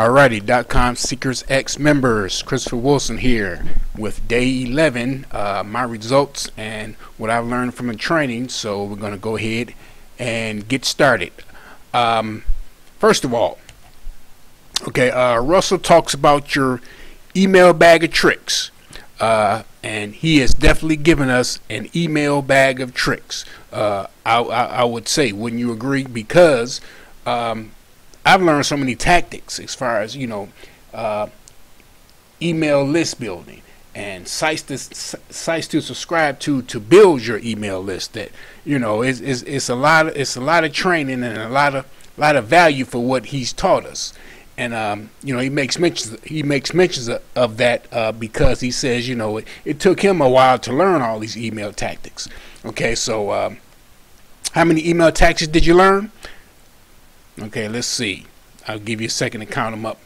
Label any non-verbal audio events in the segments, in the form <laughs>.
Alrighty, dot .com Secrets X members, Christopher Wilson here with day 11, uh, my results and what I've learned from the training. So we're going to go ahead and get started. Um, first of all, okay, uh, Russell talks about your email bag of tricks. Uh, and he has definitely given us an email bag of tricks. Uh, I, I, I, would say, wouldn't you agree? Because um, I've learned so many tactics as far as you know, uh, email list building and sites to sites to subscribe to to build your email list. That you know is is it's a lot of it's a lot of training and a lot of lot of value for what he's taught us. And um, you know he makes mentions he makes mentions of, of that uh, because he says you know it, it, took him a while to learn all these email tactics. Okay, so um, how many email tactics did you learn? Okay, let's see. I'll give you a second to count them up.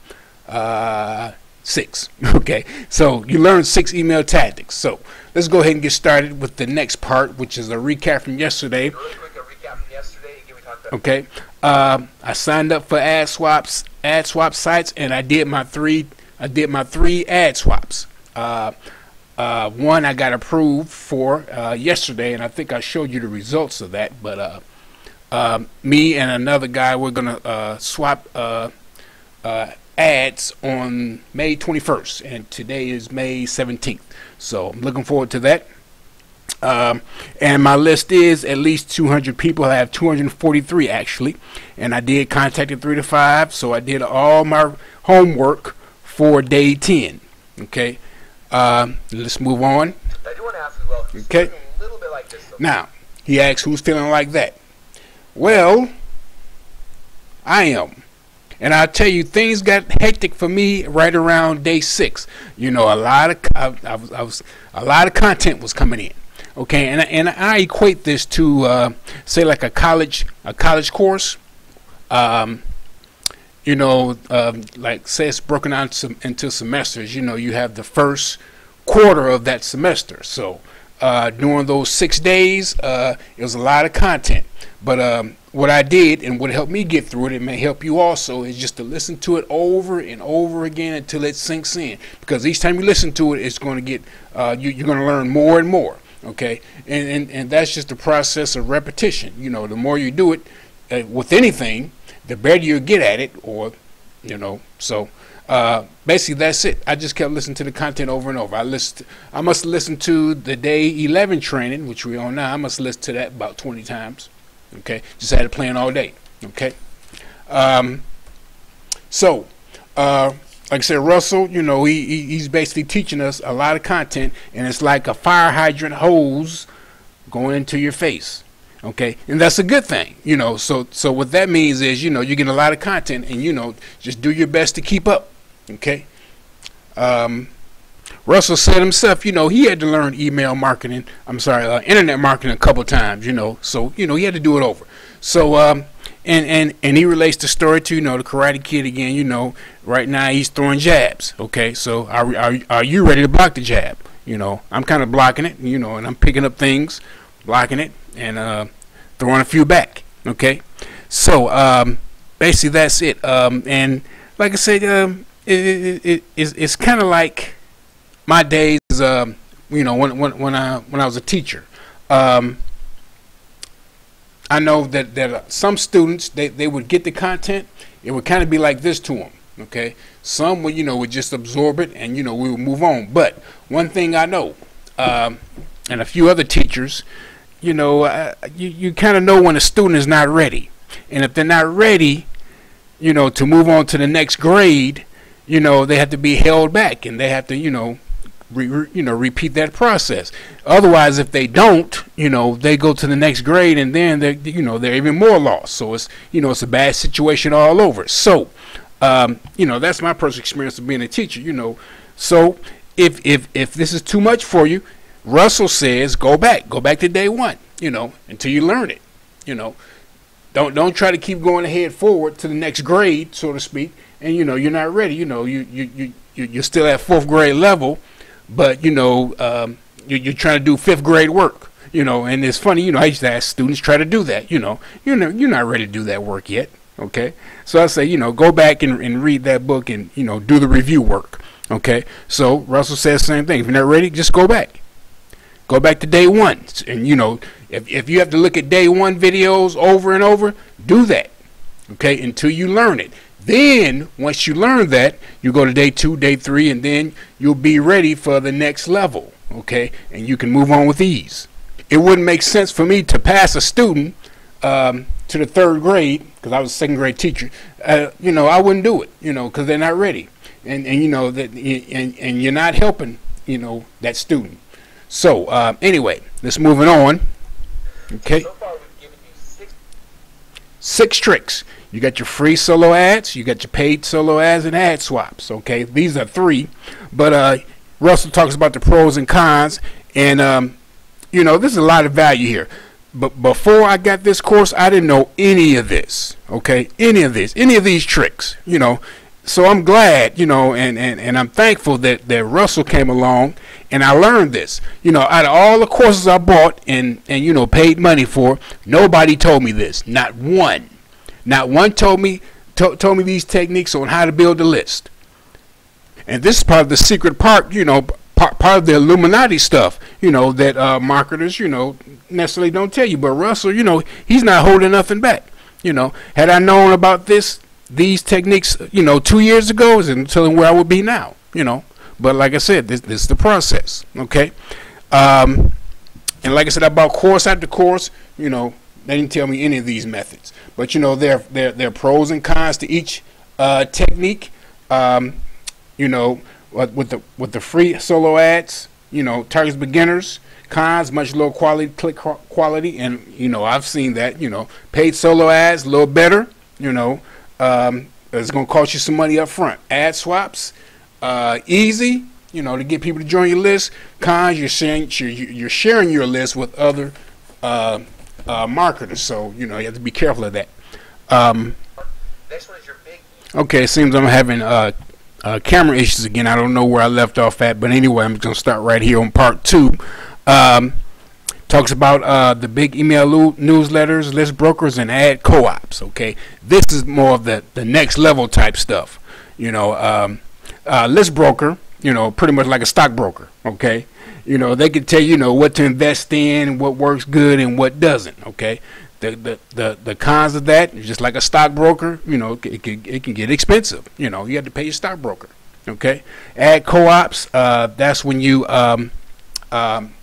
Uh, six. <laughs> Okay, so you learned six email tactics. So let's go ahead and get started with the next part, which is a recap from yesterday. Really quick, a recap from yesterday. Okay, um, I signed up for ad swaps, ad swap sites, and I did my three. I did my three ad swaps. Uh, uh, one I got approved for uh, yesterday, and I think I showed you the results of that. But uh, um, me and another guy, we're gonna uh, swap uh, uh, ads on May 21st, and today is May 17th. So I'm looking forward to that. Um, and my list is at least 200 people. I have 243 actually, and I did contact contacted three to five, so I did all my homework for day 10. Okay, um, let's move on. I do want to ask as well. Okay. Like this, now he asks, "Who's feeling like that?" Well, I am. And I tell you, things got hectic for me right around day six. You know, a lot of I, I, was, I was a lot of content was coming in. Okay, and and I equate this to uh, say like a college a college course. Um, you know, um, like say it's broken down into semesters. You know, you have the first quarter of that semester. So uh, during those six days, uh, it was a lot of content. But um, what I did and what helped me get through it, it may help you also, is just to listen to it over and over again until it sinks in. Because each time you listen to it, it's going to get uh, you, you're going to learn more and more. Okay, and, and and that's just the process of repetition. You know, the more you do it uh, with anything, the better you get at it, or you know, so. Uh, basically, that's it. I just kept listening to the content over and over. I list, I must listen to the day 11 training, which we're on now. I must listen to that about 20 times. Okay, just had it playing all day. Okay, um, so uh, like I said, Russell, you know, he, he he's basically teaching us a lot of content, and it's like a fire hydrant hose going into your face. Okay, and that's a good thing, you know. So so what that means is, you know, you get a lot of content, and you know, just do your best to keep up. Okay. Um, Russell said himself, you know, he had to learn email marketing. I'm sorry, uh, internet marketing a couple times, you know. So you know, he had to do it over. So um, and and and he relates the story to you know the Karate Kid again. You know, right now he's throwing jabs. Okay, so are are are you ready to block the jab? You know, I'm kind of blocking it. You know, and I'm picking up things, blocking it, and uh, throwing a few back. Okay, so um, basically that's it. Um, and like I said, um, it, it, it, it's, it's kind of like my days, um, you know, when, when, when I when I was a teacher. Um, I know that, that some students, they, they would get the content, it would kind of be like this to them, okay? Some would, you know, would just absorb it and, you know, we would move on. But one thing I know, um, and a few other teachers, you know, uh, you, you kind of know when a student is not ready. And if they're not ready, you know, to move on to the next grade, you know, they have to be held back and they have to, you know, re, re, you know repeat that process. Otherwise, if they don't, you know, they go to the next grade and then they you know they're even more lost. So it's you know it's a bad situation all over. So um, you know that's my personal experience of being a teacher. You know, so if if if this is too much for you, Russell says go back, go back to day one. You know, until you learn it. You know, don't don't try to keep going ahead forward to the next grade, so to speak. And you know you're not ready. You know you you you you're still at fourth grade level but you know um, you're, you're trying to do fifth grade work you know and it's funny you know i used to ask students try to do that you know you know you're not ready to do that work yet Okay, so I say, you know, go back and, and read that book and you know do the review work. Okay, so Russell says the same thing. If you're not ready, just go back. Go back to day one, and you know, if if you have to look at day one videos over and over, do that. Okay, until you learn it. Then once you learn that, you go to day two, day three, and then you'll be ready for the next level. Okay, and you can move on with ease. It wouldn't make sense for me to pass a student um, to the third grade because I was a second grade teacher. Uh, you know, I wouldn't do it. You know, because they're not ready, and and you know that, and and you're not helping. You know that student. So uh, anyway, let's moving on. Okay, So far, we've given you six. six tricks. You got your free solo ads, you got your paid solo ads, and ad swaps. Okay, these are three. But uh, Russell talks about the pros and cons, and um, you know, there's a lot of value here. But before I got this course, I didn't know any of this. Okay, any of this, any of these tricks. You know, so I'm glad, you know, and, and, and I'm thankful that, that Russell came along and I learned this. You know, out of all the courses I bought and, and you know paid money for, nobody told me this. Not one. Not one told me to, told me these techniques on how to build a list. And this is part of the secret part, you know, part, part of the Illuminati stuff, you know, that uh, marketers, you know, necessarily don't tell you. But Russell, you know, he's not holding nothing back. You know, had I known about this, these techniques, you know, two years ago, and telling where I would be now, you know. But like I said, this, this is the process, okay? Um, and like I said, I bought course after course, you know, they didn't tell me any of these methods. But you know, there there there are pros and cons to each uh, technique. Um, you know, with the with the free solo ads, you know, targets beginners. Cons, much lower quality click quality, and you know, I've seen that. You know, paid solo ads, a little better. You know, um, it's going to cost you some money up front. Ad swaps, uh, easy. You know, to get people to join your list. Cons, you're sharing you're, you're sharing your list with other uh, uh, marketers, so you know you have to be careful of that. Um, okay, it seems I'm having uh, uh, camera issues again. I don't know where I left off at, but anyway, I'm going to start right here on part two. Um, talks about uh, the big email newsletters, list brokers, and ad co-ops. Okay, this is more of the the next level type stuff. You know, um, uh, list broker. You know, pretty much like a stockbroker. Okay, you know they can tell you, you know what to invest in, what works good, and what doesn't. Okay, the the the, the cons of that, just like a stockbroker, you know, it can it can get expensive. You know, you have to pay your stockbroker. Okay, ad co-ops. Uh, that's when you um, um,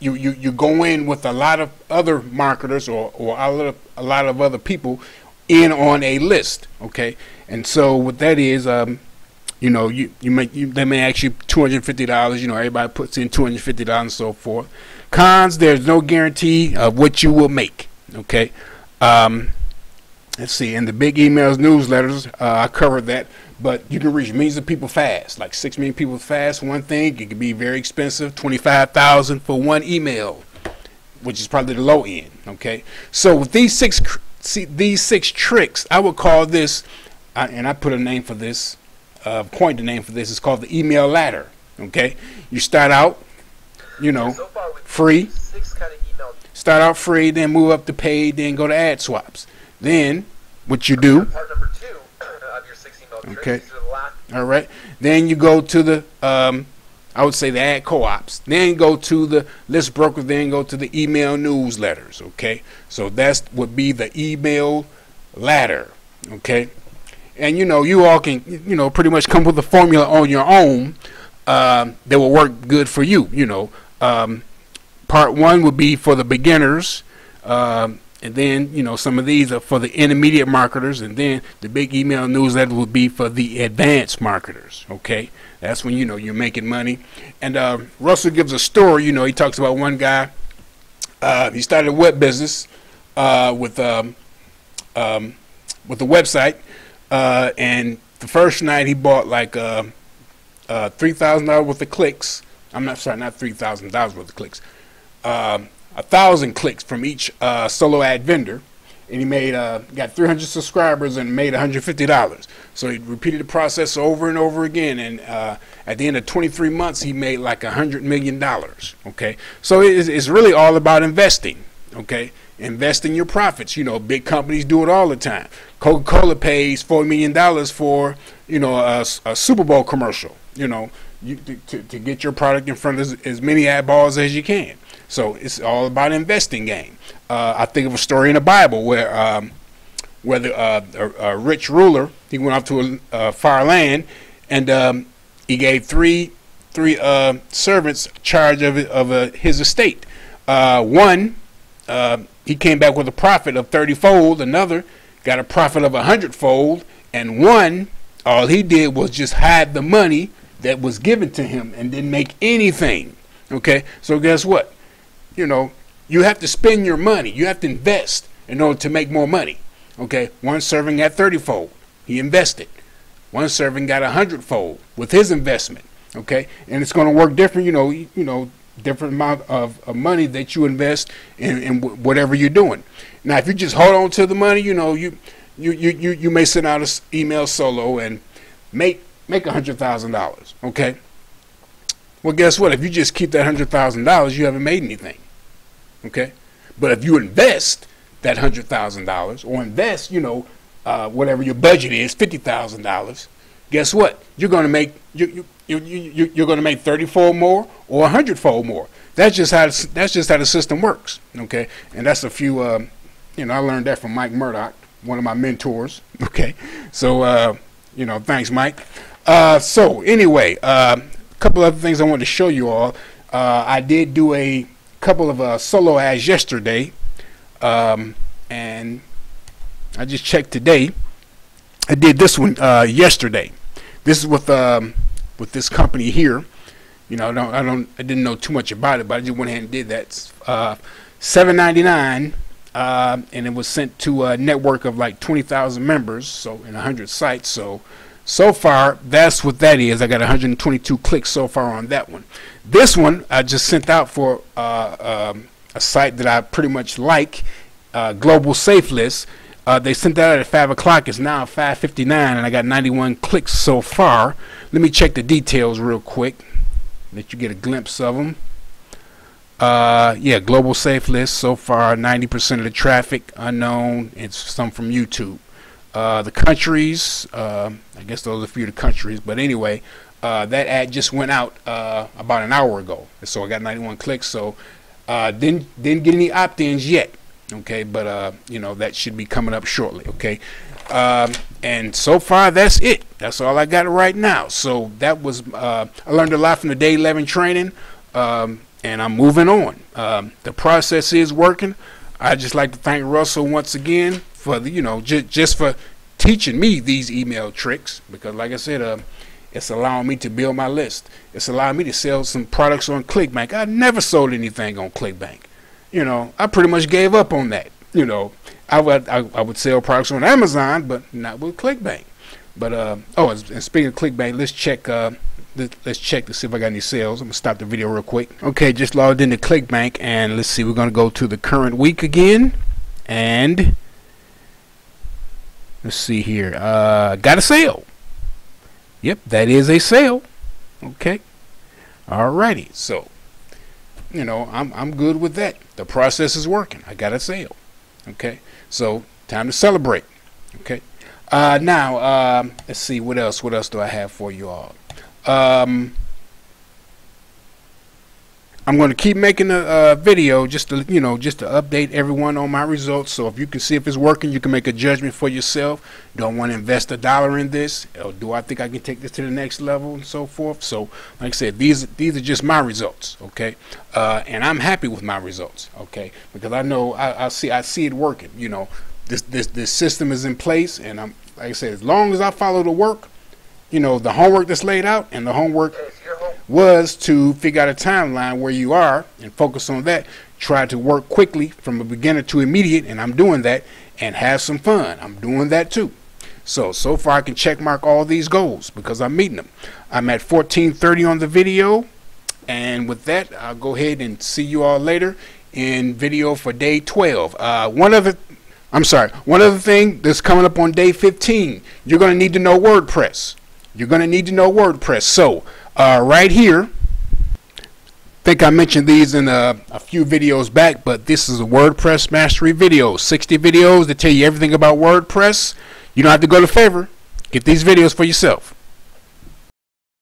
you, you, you go in with a lot of other marketers or, or a, lot of, a lot of other people in on a list, okay? And so what that is, um, you know, you, you may you, they may ask you two hundred fifty dollars. You know, everybody puts in two hundred fifty dollars and so forth. Cons: There's no guarantee of what you will make. Okay. Um, let's see. In the big emails, newsletters, uh, I covered that. But you can reach millions of people fast, like six million people fast. One thing, it can be very expensive, twenty-five thousand for one email, which is probably the low end. Okay, so with these six, see, these six tricks, I would call this, uh, and I put a name for this, uh, coined a name for this. It's called the email ladder. Okay, you start out, you know, So free. given you six kind of start out free, then move up to paid, then go to ad swaps. Then what you do, Part Okay. These are the last all right? Then you go to the, um, I would say the ad co-ops. Then go to the list broker. Then go to the email newsletters. Okay, so that's would be the email ladder. Okay, and you know you all can you know pretty much come with a formula on your own um, that will work good for you. You know, um, part one would be for the beginners. Um, and then, you know, some of these are for the intermediate marketers, and then the big email newsletter will be for the advanced marketers. Okay, that's when you know you're making money. And uh, Russell gives a story. You know, he talks about one guy. Uh, he started a web business uh, with um, um, with a website, uh, and the first night he bought like uh, uh, three thousand dollars worth of clicks. I'm not sorry, not three thousand dollars worth of clicks. Um, a thousand clicks from each uh, solo ad vendor, and he made uh, got 300 subscribers and made 150 dollars. So he repeated the process over and over again, and uh, at the end of 23 months, he made like a hundred million dollars. Okay, so it is, it's really all about investing. Okay, invest in your profits. You know, big companies do it all the time. Coca-Cola pays $4 million for, you know, a, a Super Bowl commercial, you know, you, to, to get your product in front of as, as many eyeballs as you can. So it's all about investing game. Uh, I think of a story in the Bible where um, where the, uh, a, a, rich ruler he went off to a, a far land and um, he gave three three uh, servants charge of of uh, his estate. Uh, one uh, he came back with a profit of thirty fold. Another got a profit of a hundredfold, and one all he did was just hide the money that was given to him and didn't make anything. Okay, so guess what? You know, you have to spend your money. You have to invest in order to make more money. Okay, one servant got 30 fold. He invested. One servant got a hundredfold with his investment. Okay, and it's going to work different. You know, you know, different amount of, of money that you invest in, in whatever you're doing. Now, if you just hold on to the money, you know, you you you you, you may send out an email solo and make make a hundred thousand dollars. Okay. Well, guess what? If you just keep that hundred thousand dollars, you haven't made anything. Okay. But if you invest that hundred thousand dollars, or invest, you know, uh, whatever your budget is, fifty thousand dollars, guess what? You're going to make you you you, you you're going to make thirty fold more or a hundred fold more. That's just how that's just how the system works. Okay, and that's a few. Uh, you know, I learned that from Mike Murdock, one of my mentors. <laughs> Okay, so uh, you know, thanks, Mike. Uh, so anyway, a uh, couple other things I wanted to show you all. Uh, I did do a couple of uh, solo ads yesterday, um, and I just checked today. I did this one uh, yesterday. This is with um, with this company here. You know, I don't, I don't, I didn't know too much about it, but I just went ahead and did that. Uh, Seven ninety nine, uh, and it was sent to a network of like twenty thousand members, so in hundred sites. So, so far, that's what that is. I got 122 clicks so far on that one. This one I just sent out for uh, um, a site that I pretty much like, uh, Global Safe List. Uh, they sent that out at 5 o'clock. It's now 5.59 and I got 91 clicks so far. Let me check the details real quick. Let you get a glimpse of them. Uh, yeah, Global Safe List so far 90% of the traffic unknown. It's some from YouTube. Uh, the countries, uh, I guess those are a few of the countries, but anyway, uh, that ad just went out uh, about an hour ago, so I got 91 clicks. So uh, didn't didn't get any opt-ins yet, okay, but you know that should be coming up shortly, okay. Um, and so far that's it. That's all I got right now. So that was I learned a lot from the day 11 training, um, and I'm moving on. Um, the process is working. I just like to thank Russell once again for the, you know just just for teaching me these email tricks because like I said. Uh, it's allowing me to build my list. It's allowing me to sell some products on ClickBank. I never sold anything on ClickBank. You know, I pretty much gave up on that. You know, I would I, I would sell products on Amazon, but not with ClickBank. But uh, oh, and speaking of ClickBank, let's check. Uh, let's check to see if I got any sales. I'm gonna stop the video real quick. Okay, just logged into ClickBank, and let's see. We're gonna go to the current week again, and let's see here. Uh, got a sale. Yep, that is a sale. Okay. Alrighty. So, you know, I'm I'm good with that. The process is working. I got a sale. Okay. So time to celebrate. Okay. Uh, now, um, let's see what else. What else do I have for you all? Um, I'm going to keep making a, video just to you know just to update everyone on my results. So if you can see if it's working, you can make a judgment for yourself. Don't want to invest a dollar in this, or do I think I can take this to the next level and so forth? So like I said, these these are just my results, okay? Uh, and I'm happy with my results, okay? Because I know I, I see I see it working. You know, this this this system is in place, and I'm like I said, as long as I follow the work, you know, the homework that's laid out and the homework was to figure out a timeline where you are and focus on that. Try to work quickly from a beginner to immediate, and I'm doing that, and have some fun. I'm doing that too. So, so far I can check mark all these goals because I'm meeting them. I'm at 1430 on the video. And with that, I'll go ahead and see you all later in video for day 12. Uh, one other, I'm sorry, one other thing that's coming up on day 15, you're going to need to know WordPress. You're going to need to know WordPress. So uh, right here, I think I mentioned these in a, a few videos back, but this is a WordPress mastery video. 60 videos that tell you everything about WordPress. You don't have to go to Favor. Get these videos for yourself.